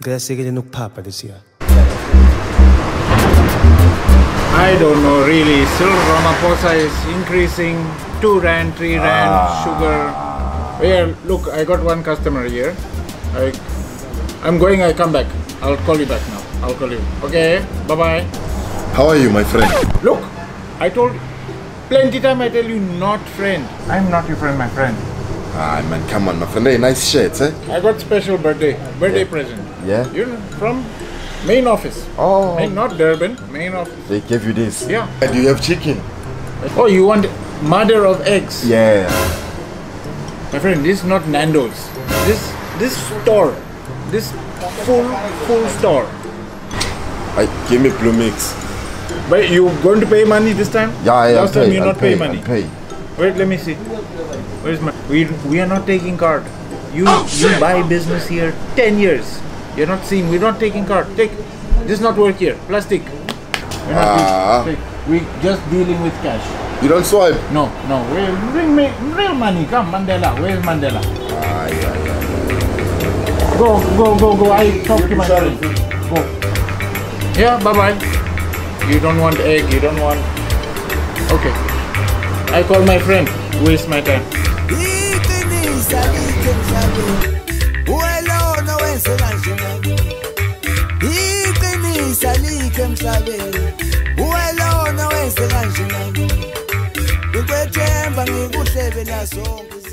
ngicela siyekeleni ukuphapha lesiya I don't know really. Still Ramaphosa is increasing 2 rand, 3 rand, sugar. Yeah, look, I got one customer here. I, I'm going, I come back. I'll call you back now. I'll call you. Okay, bye bye. How are you, my friend? Look, I told plenty time I tell you not friend. I'm not your friend, my friend. Ah, man, come on, my friend. Hey, nice shirt, eh? I got special birthday, birthday present. Yeah? You know, from main office. Oh. Main, not Durban, main office. They gave you this. Yeah. Uh, and you have chicken? Oh, you want mother of eggs? Yeah. My friend, this is not Nando's. This this store, this full full store. I give me blue mix. But you going to pay money this time? Yeah, yeah. Last I'll time pay, you I'll not pay, pay, money. I'll pay. Wait, let me see. Where's my? We we are not taking card. You oh, you buy business here ten years. You're not seeing. We're not taking card. Take. This not work here. Plastic. We're not Ah. take. We just dealing with cash. You don't swipe? No, no. We bring me real money. Come, Mandela. Where's Mandela? Ah, yeah, yeah. Go, go, go, go. I talk to my friend. Go. Yeah, bye bye. You don't want egg, you don't want. Okay. I call my friend. Waste my time. Emhlabeni. Uwelona wenze kanje nami. Ngikwethemba ngikuhlebela zonke